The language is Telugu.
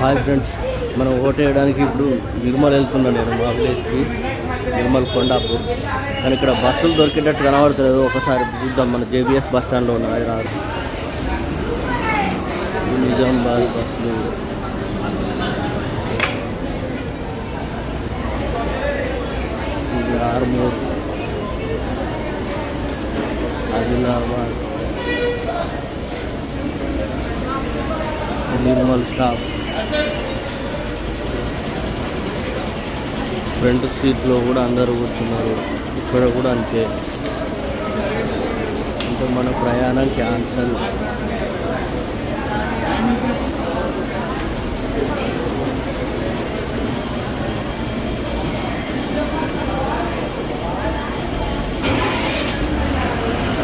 హాయ్ ఫ్రెండ్స్ మనం ఓటేయడానికి వేయడానికి ఇప్పుడు నిర్మల్ వెళ్తున్నాను నేను మా విలేజ్కి నిర్మల్ కొండాపూర్. కానీ ఇక్కడ బస్సులు దొరికేటట్టు కనబడతలేదు. ఒకసారి చూద్దాం మన జేబీఎస్ బస్ స్టాండ్లో ఉన్న హైదరాబాద్. నిజామాబాద్ బస్సులు. ఆర్మూర్. ఆదిలాబాద్. నిర్మల్ స్టాఫ్ ఫ్రంట్ సీట్లో కూడా అందరూ కూర్చున్నారు. ఇక్కడ కూడా అంతే. ఇంకా మన ప్రయాణం క్యాన్సల్